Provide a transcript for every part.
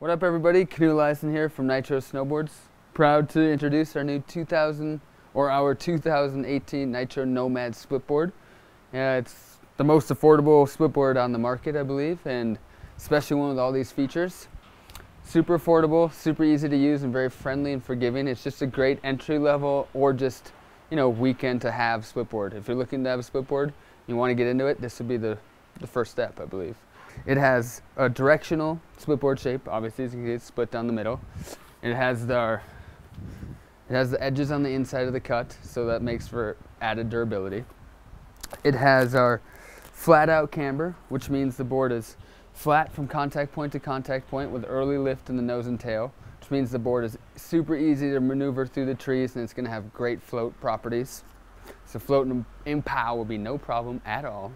What up everybody, Knut Eliassen here from Nitro Snowboards. Proud to introduce our new 2000 or our 2018 Nitro Nomad splitboard. Yeah, it's the most affordable splitboard on the market I believe and especially one with all these features. Super affordable, super easy to use and very friendly and forgiving. It's just a great entry level or just you know weekend to have splitboard. If you're looking to have a splitboard, you want to get into it, this would be the, the first step I believe. It has a directional splitboard shape, obviously as you can see it's split down the middle. It has the it has the edges on the inside of the cut, so that makes for added durability. It has our flat out camber, which means the board is flat from contact point to contact point with early lift in the nose and tail, which means the board is super easy to maneuver through the trees and it's going to have great float properties. So floating in POW will be no problem at all.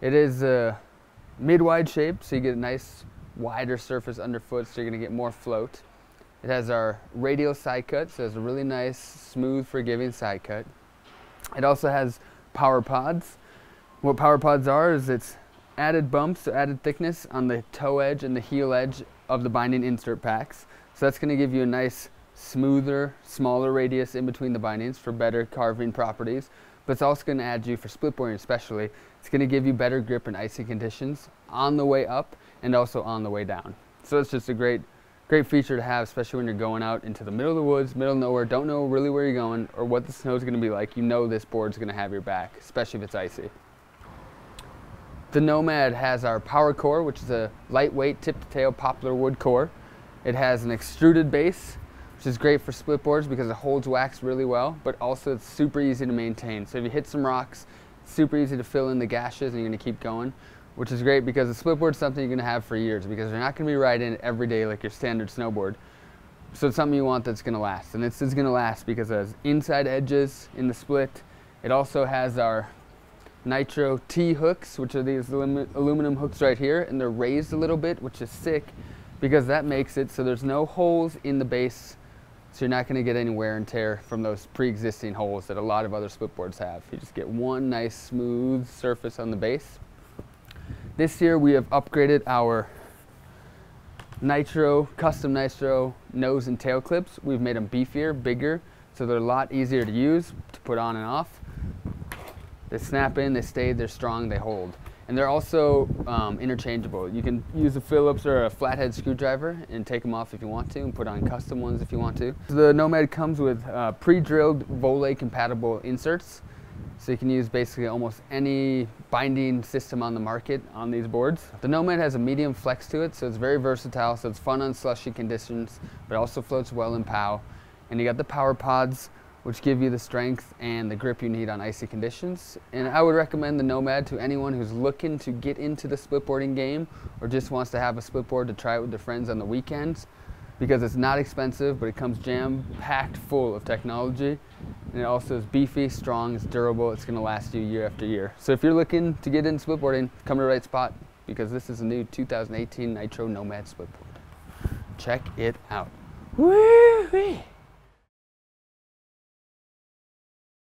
It is a mid-wide shape, so you get a nice wider surface underfoot, so you're going to get more float. It has our radial side cut, so it's a really nice, smooth, forgiving side cut. It also has power pods. What power pods are is it's added bumps, so added thickness on the toe edge and the heel edge of the binding insert packs. So that's going to give you a nice, smoother, smaller radius in between the bindings for better carving properties but it's also going to add you for splitboarding especially. It's going to give you better grip in icy conditions on the way up and also on the way down. So it's just a great, great feature to have, especially when you're going out into the middle of the woods, middle of nowhere, don't know really where you're going or what the snow is going to be like. You know this board's going to have your back, especially if it's icy. The Nomad has our power core, which is a lightweight tip-to-tail poplar wood core. It has an extruded base which is great for split boards because it holds wax really well, but also it's super easy to maintain. So if you hit some rocks, it's super easy to fill in the gashes and you're gonna keep going, which is great because a split board is something you're gonna have for years because you're not gonna be riding it every day like your standard snowboard. So it's something you want that's gonna last. And this is gonna last because it has inside edges in the split. It also has our Nitro T hooks, which are these aluminum hooks right here, and they're raised a little bit, which is sick because that makes it so there's no holes in the base so you're not going to get any wear and tear from those pre-existing holes that a lot of other split boards have. You just get one nice smooth surface on the base. This year we have upgraded our Nitro, custom Nitro nose and tail clips. We've made them beefier, bigger, so they're a lot easier to use, to put on and off. They snap in, they stay, they're strong, they hold. And they're also um, interchangeable. You can use a Phillips or a flathead screwdriver and take them off if you want to and put on custom ones if you want to. The Nomad comes with uh, pre-drilled Voile compatible inserts. So you can use basically almost any binding system on the market on these boards. The Nomad has a medium flex to it, so it's very versatile, so it's fun on slushy conditions, but also floats well in POW. And you got the power pods, which give you the strength and the grip you need on icy conditions. And I would recommend the Nomad to anyone who's looking to get into the splitboarding game or just wants to have a splitboard to try it with their friends on the weekends because it's not expensive, but it comes jam-packed full of technology. And it also is beefy, strong, it's durable, it's gonna last you year after year. So if you're looking to get into splitboarding, come to the right spot because this is a new 2018 Nitro Nomad splitboard. Check it out. Woo-wee!